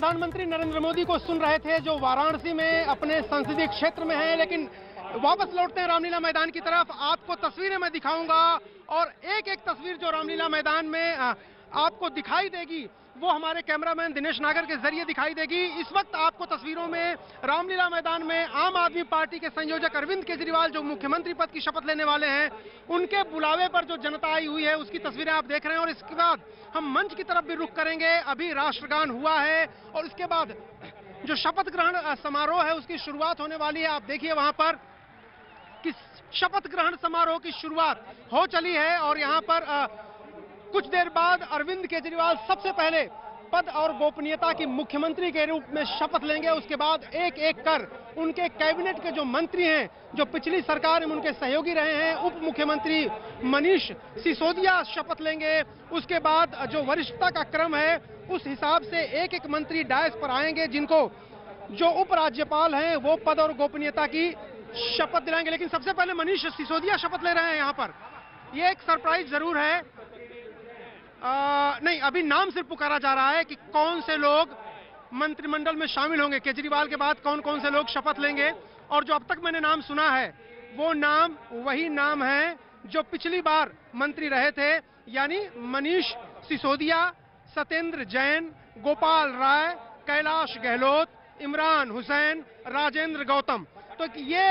प्रधानमंत्री नरेंद्र मोदी को सुन रहे थे, जो वाराणसी में अपने संसदीय क्षेत्र में हैं, लेकिन वापस लौटते हैं रामलीला मैदान की तरफ़। आपको तस्वीरें मैं दिखाऊँगा और एक एक तस्वीर जो रामलीला मैदान में आपको दिखाई देगी। वो हमारे कैमरामैन दिनेश नागर के ज़रिए दिखाई देगी। इस वक्त आपको तस्वीरों में रामलीला मैदान में आम आदमी पार्टी के संयोजक अरविंद केजरीवाल जो मुख्यमंत्री पद की शपथ लेने वाले हैं उनके बुलावे पर जो जनता आई हुई है उसकी तस्वीरें आप देख रहे हैं और इसके बाद हम मंच की तरफ़ भी रुख करेंगे। अभी राष्ट्रगान हुआ है और इसके बाद जो शपथ ग्रहण समारोह है उसकी शुरुआत होने वाली है। आप देखिए वहाँ पर शपथ ग्रहण समारोह की शुरुआत हो चली है और यहाँ पर आ, कुछ देर बाद अरविंद केजरीवाल सबसे पहले पद और गोपनीयता की मुख्यमंत्री के रूप में शपथ लेंगे। उसके बाद एक एक कर उनके कैबिनेट के जो मंत्री हैं, जो पिछली सरकार में उनके सहयोगी रहे हैं उप मुख्यमंत्री मनीष सिसोदिया शपथ लेंगे। उसके बाद जो वरिष्ठता का क्रम है, उस हिसाब से एक एक मंत्री डायस पर आएँगे, जिनको जो उपराज्यपाल हैं, वो पद और गोपनीयता की शपथ दिलाएँगे। लेकिन सबसे पहले मनीष सिसोदिया शपथ ले रहे हैं यहाँ पर। ये एक सरप्राइज़ ज़रूर है। आ, नहीं अभी नाम सिर्फ़ पुकारा जा रहा है कि कौन से लोग मंत्रिमंडल में शामिल होंगे? केजरीवाल के बाद कौन कौन से लोग शपथ लेंगे? और जो अब तक मैंने नाम सुना है वो नाम वही नाम है जो पिछली बार मंत्री रहे थे यानी मनीष सिसोदिया सत्येंद्र जैन गोपाल राय कैलाश गहलोत इमरान हुसैन राजेंद्र गौतम। तो ये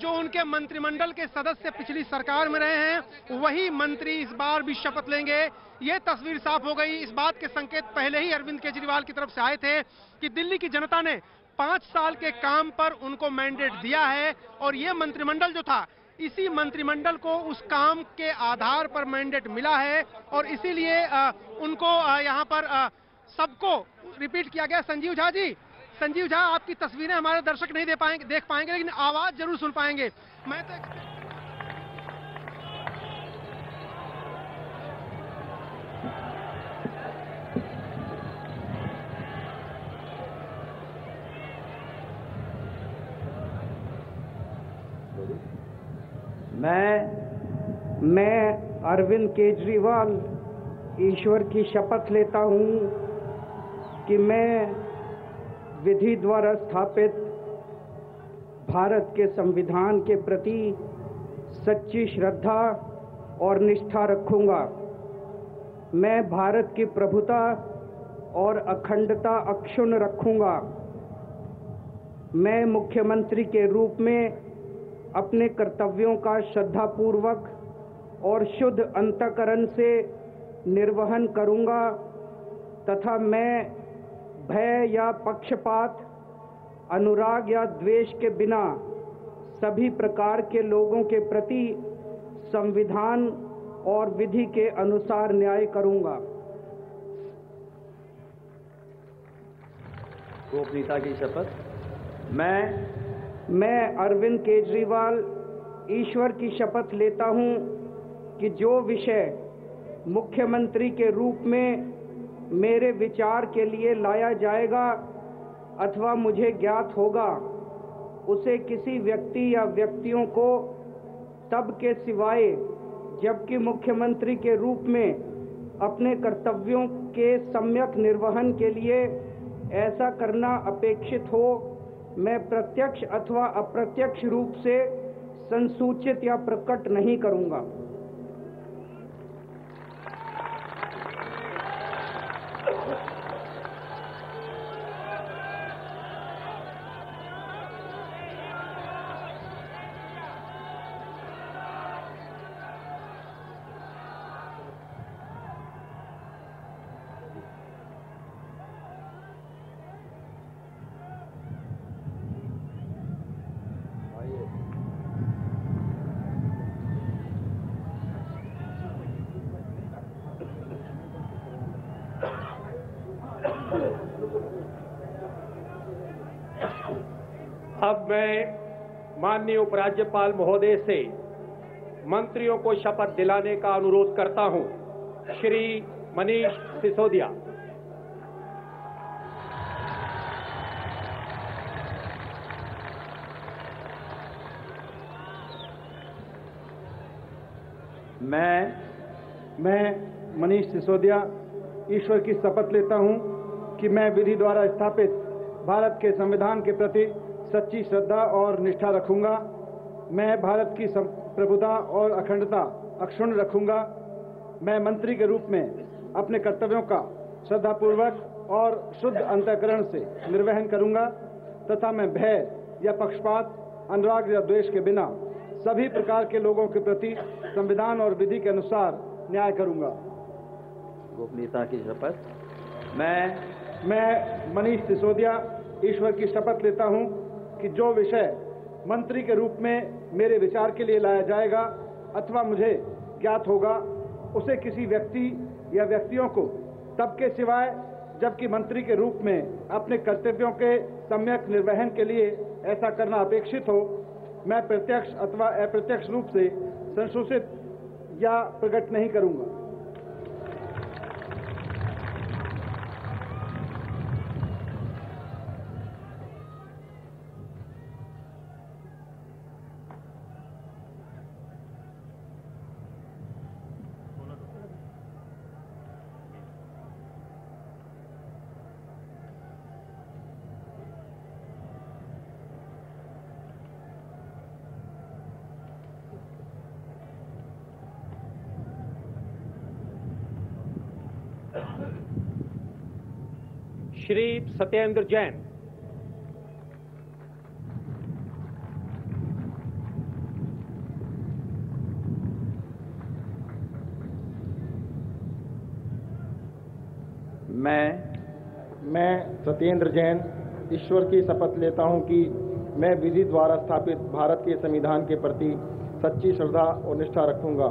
जो उनके मंत्रिमंडल के सदस्य पिछली सरकार में रहे हैं वही मंत्री इस बार भी शपथ लेंगे। ये तस्वीर साफ़ हो गई। इस बात के संकेत पहले ही अरविंद केजरीवाल की तरफ़ से आए थे कि दिल्ली की जनता ने पाँच साल के काम पर उनको मैंडेट दिया है और ये मंत्रिमंडल जो था, इसी मंत्रिमंडल को उस काम के आधार पर मैंडेट मिला है और इसीलिए उनको यहाँ पर सबको रिपीट किया गया। संजीव झा जी, संजीव झा, आपकी तस्वीरें हमारे दर्शक नहीं दे पाएँगे, देख पाएँगे, लेकिन आवाज़ ज़रूर सुन पाएँगे। मैं तो मैं मैं अरविंद केजरीवाल ईश्वर की शपथ लेता हूँ कि मैं विधि द्वारा स्थापित भारत के संविधान के प्रति सच्ची श्रद्धा और निष्ठा रखूँगा। मैं भारत की प्रभुता और अखंडता अक्षुण रखूँगा। मैं मुख्यमंत्री के रूप में अपने कर्तव्यों का श्रद्धापूर्वक और शुद्ध अंतकरण से निर्वहन करूँगा तथा मैं भय या पक्षपात, अनुराग या द्वेष के बिना सभी प्रकार के लोगों के प्रति संविधान और विधि के अनुसार न्याय करूँगा। गोपनीयता की शपथ। मैं मैं अरविंद केजरीवाल, ईश्वर की शपथ लेता हूँ कि जो विषय मुख्यमंत्री के रूप में मेरे विचार के लिए लाया जाएगा अथवा मुझे ज्ञात होगा, उसे किसी व्यक्ति या व्यक्तियों को तब के सिवाय, जबकि मुख्यमंत्री के रूप में अपने कर्तव्यों के सम्यक निर्वहन के लिए ऐसा करना अपेक्षित हो मैं प्रत्यक्ष अथवा अप्रत्यक्ष रूप से संसूचित या प्रकट नहीं करूँगा। मैं माननीय उपराज्यपाल महोदय से मंत्रियों को शपथ दिलाने का अनुरोध करता हूँ। श्री मनीष सिसोदिया। मैं मैं मनीष सिसोदिया ईश्वर की शपथ लेता हूँ कि मैं विधि द्वारा स्थापित भारत के संविधान के प्रति सच्ची श्रद्धा और निष्ठा रखूँगा। मैं भारत की प्रभुता और अखंडता अक्षुण रखूँगा। मैं मंत्री के रूप में अपने कर्तव्यों का श्रद्धापूर्वक और शुद्ध अंतकरण से निर्वहन करूँगा तथा मैं भय या पक्षपात अनुराग या द्वेष के बिना सभी प्रकार के लोगों के प्रति संविधान और विधि के अनुसार न्याय करूँगा। गोपनीयता की शपथ। मैं मैं मनीष सिसोदिया ईश्वर की शपथ लेता हूँ। कि जो विषय मंत्री के रूप में मेरे विचार के लिए लाया जाएगा अथवा मुझे ज्ञात होगा, उसे किसी व्यक्ति या व्यक्तियों को तब के सिवाय, जबकि मंत्री के रूप में अपने कर्तव्यों के सम्यक निर्वहन के लिए ऐसा करना अपेक्षित हो, मैं प्रत्यक्ष अथवा अप्रत्यक्ष रूप से संशोषित या प्रकट नहीं करूँगा। श्री सत्येंद्र जैन। मैं मैं सत्येंद्र जैन, ईश्वर की शपथ लेता हूँ कि मैं विधि द्वारा स्थापित भारत के संविधान के प्रति सच्ची श्रद्धा और निष्ठा रखूँगा।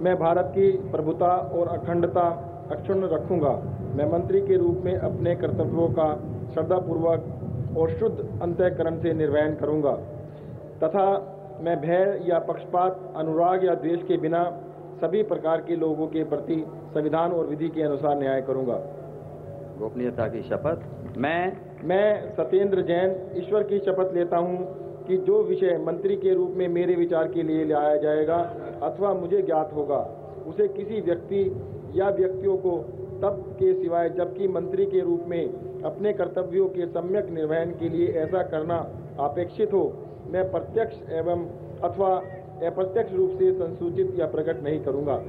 मैं भारत की प्रभुता और अखंडता अक्षुण्ण रखूँगा। मैं मंत्री के रूप में अपने कर्तव्यों का श्रद्धापूर्वक और शुद्ध अंतःकरण से निर्वहन करूँगा। तथा मैं भय या पक्षपात अनुराग या द्वेष के बिना सभी प्रकार के लोगों के प्रति संविधान और विधि के अनुसार न्याय करूँगा। गोपनीयता की शपथ। मैं मैं सत्येंद्र जैन ईश्वर की शपथ लेता हूँ कि जो विषय मंत्री के रूप में मेरे विचार के लिए लाया जाएगा अथवा मुझे ज्ञात होगा उसे किसी व्यक्ति या व्यक्तियों को तब के सिवाय, जबकि मंत्री के रूप में अपने कर्तव्यों के सम्यक निर्वहन के लिए ऐसा करना अपेक्षित हो, मैं प्रत्यक्ष एवं अथवा अप्रत्यक्ष रूप से संसूचित या प्रकट नहीं करूँगा।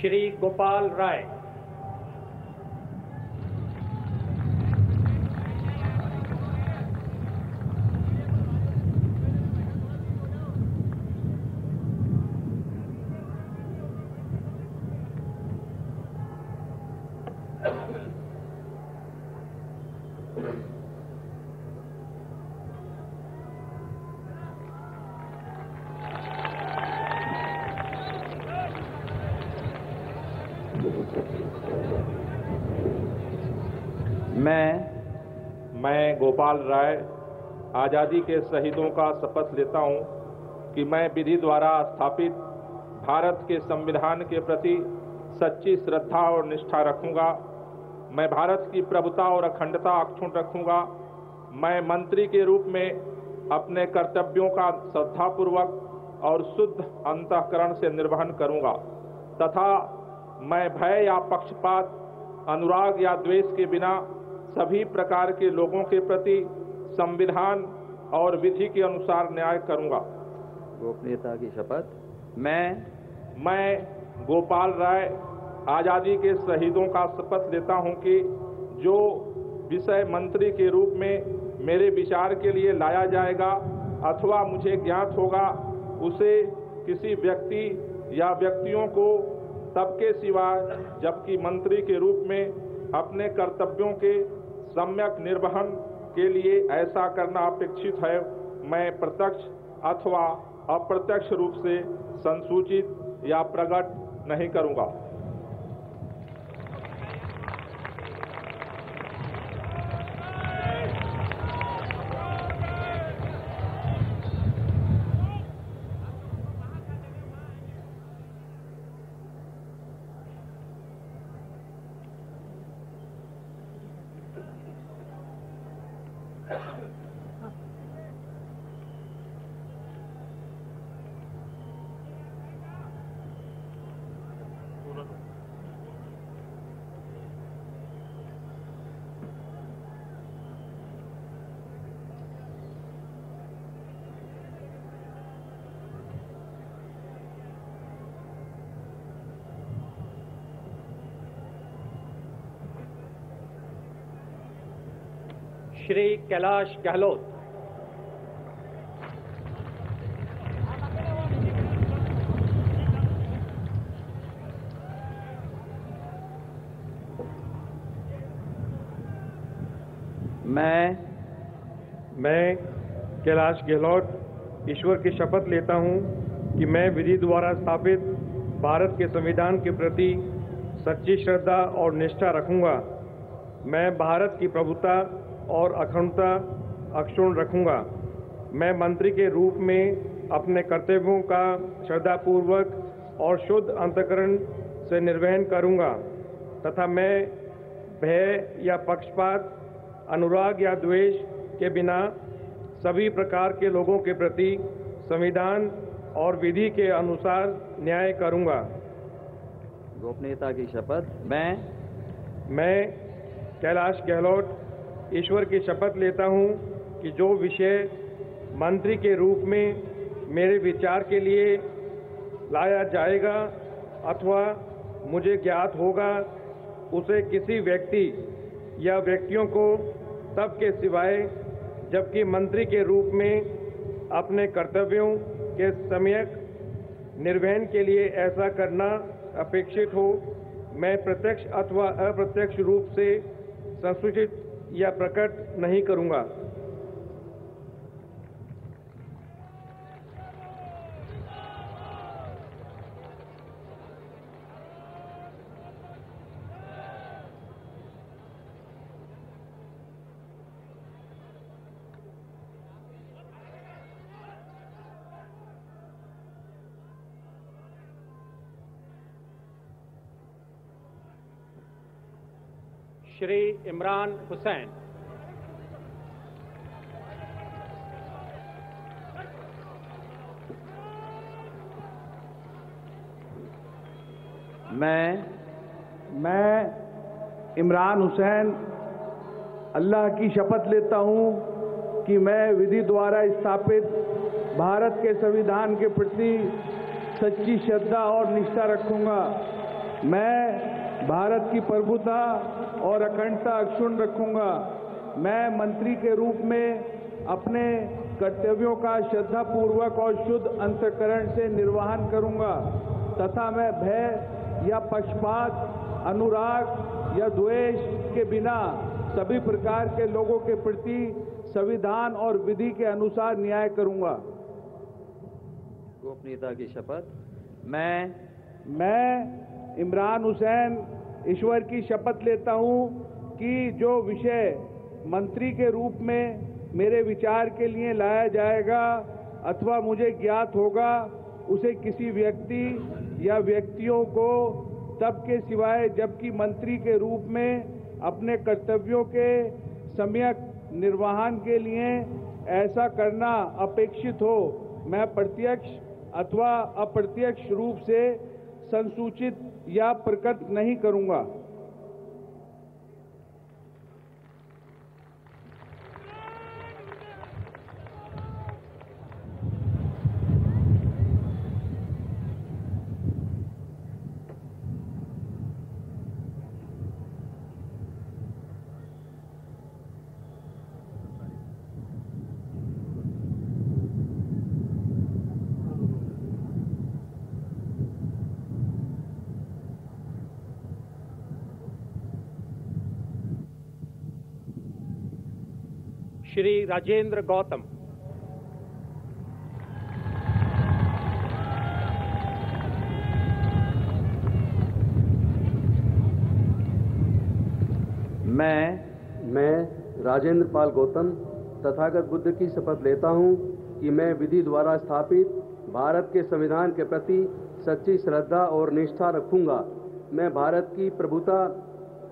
श्री गोपाल राय मैं मैं गोपाल राय, आज़ादी के शहीदों का शपथ लेता हूँ कि मैं विधि द्वारा स्थापित भारत के संविधान के प्रति सच्ची श्रद्धा और निष्ठा रखूँगा। मैं भारत की प्रभुता और अखंडता अक्षुण रखूँगा। मैं मंत्री के रूप में अपने कर्तव्यों का श्रद्धापूर्वक और शुद्ध अंतकरण से निर्वहन करूँगा तथा मैं भय या पक्षपात, अनुराग या द्वेष के बिना सभी प्रकार के लोगों के प्रति संविधान और विधि के अनुसार न्याय करूँगा। गोपनीयता की शपथ। मैं मैं गोपाल राय आज़ादी के शहीदों का शपथ लेता हूँ कि जो विषय मंत्री के रूप में मेरे विचार के लिए लाया जाएगा अथवा मुझे ज्ञात होगा उसे किसी व्यक्ति या व्यक्तियों को तब के सिवाय जबकि मंत्री के रूप में अपने कर्तव्यों के सम्यक निर्वहन के लिए ऐसा करना अपेक्षित है। मैं प्रत्यक्ष अथवा अप्रत्यक्ष रूप से संसूचित या प्रकट नहीं करूँगा। श्री कैलाश गहलोत। मैं मैं कैलाश गहलोत, ईश्वर की शपथ लेता हूँ कि मैं विधि द्वारा स्थापित भारत के संविधान के प्रति सच्ची श्रद्धा और निष्ठा रखूँगा। मैं भारत की प्रभुता और अखंडता अक्षुण रखूँगा। मैं मंत्री के रूप में अपने कर्तव्यों का श्रद्धापूर्वक और शुद्ध अंतकरण से निर्वहन करूँगा तथा मैं भय या पक्षपात अनुराग या द्वेष के बिना सभी प्रकार के लोगों के प्रति संविधान और विधि के अनुसार न्याय करूँगा। गोपनीयता की शपथ। मैं? मैं कैलाश गहलोत। ईश्वर की शपथ लेता हूँ कि जो विषय मंत्री के रूप में मेरे विचार के लिए लाया जाएगा अथवा मुझे ज्ञात होगा, उसे किसी व्यक्ति या व्यक्तियों को तब के सिवाय, जबकि मंत्री के रूप में अपने कर्तव्यों के सम्यक निर्वहन के लिए ऐसा करना अपेक्षित हो, मैं प्रत्यक्ष अथवा अप्रत्यक्ष रूप से संसूचित या प्रकट नहीं करूँगा। श्री इमरान हुसैन। मैं मैं इमरान हुसैन, अल्लाह की शपथ लेता हूँ कि मैं विधि द्वारा स्थापित भारत के संविधान के प्रति सच्ची श्रद्धा और निष्ठा रखूँगा। मैं भारत की प्रभुता और अखंडता अक्षुण रखूँगा। मैं मंत्री के रूप में अपने कर्तव्यों का श्रद्धापूर्वक और शुद्ध अंतकरण से निर्वहन करूँगा तथा मैं भय या पक्षपात अनुराग या द्वेष के बिना सभी प्रकार के लोगों के प्रति संविधान और विधि के अनुसार न्याय करूँगा। गोपनीयता की शपथ। मैं मैं इमरान हुसैन, ईश्वर की शपथ लेता हूँ कि जो विषय मंत्री के रूप में मेरे विचार के लिए लाया जाएगा अथवा मुझे ज्ञात होगा, उसे किसी व्यक्ति या व्यक्तियों को तब के सिवाय जबकि मंत्री के रूप में अपने कर्तव्यों के सम्यक निर्वहन के लिए ऐसा करना अपेक्षित हो, मैं प्रत्यक्ष अथवा अप्रत्यक्ष रूप से संसूचित या प्रकट नहीं करूँगा। श्री राजेंद्र गौतम। मैं मैं राजेंद्र पाल गौतम, तथागत बुद्ध की शपथ लेता हूँ कि मैं विधि द्वारा स्थापित भारत के संविधान के प्रति सच्ची श्रद्धा और निष्ठा रखूँगा। मैं भारत की प्रभुता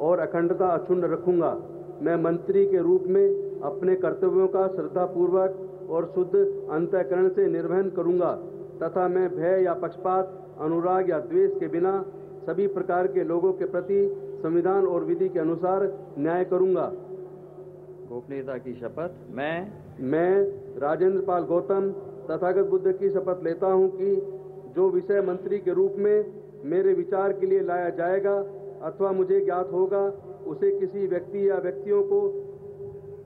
और अखंडता अक्षुण्ण रखूँगा। मैं मंत्री के रूप में अपने कर्तव्यों का श्रद्धापूर्वक और शुद्ध अंतकरण से निर्वहन करूँगा तथा मैं भय या पक्षपात अनुराग या द्वेष के बिना सभी प्रकार के लोगों के प्रति संविधान और विधि के अनुसार न्याय करूँगा। गोपनीयता की शपथ। मैं? मैं राजेंद्र पाल गौतम तथागत बुद्ध की शपथ लेता हूँ कि जो विषय मंत्री के रूप में मेरे विचार के लिए लाया जाएगा अथवा मुझे ज्ञात होगा उसे किसी व्यक्ति या व्यक्तियों को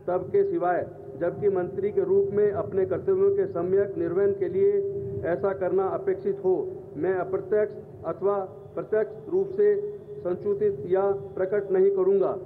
तब के सिवाय, जबकि मंत्री के रूप में अपने कर्तव्यों के सम्यक निर्वहन के लिए ऐसा करना अपेक्षित हो, मैं अप्रत्यक्ष अथवा प्रत्यक्ष रूप से संसूचित या प्रकट नहीं करूँगा।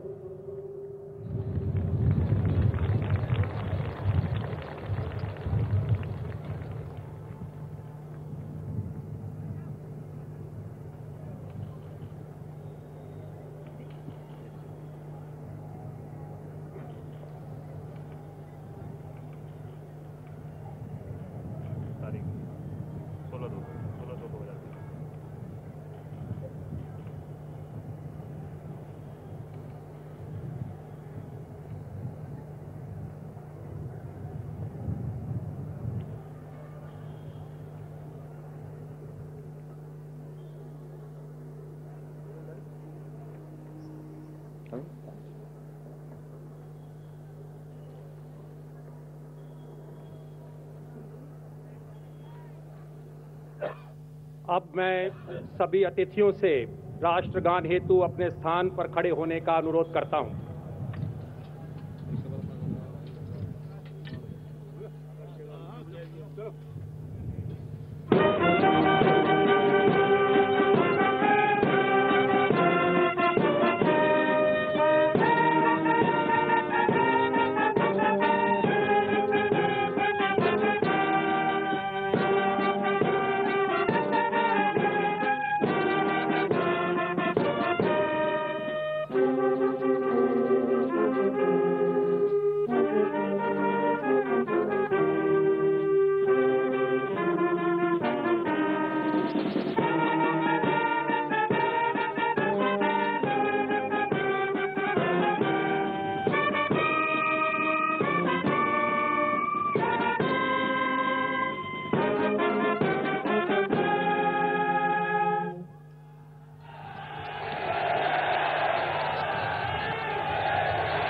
अब मैं सभी अतिथियों से राष्ट्रगान हेतु अपने स्थान पर खड़े होने का अनुरोध करता हूँ।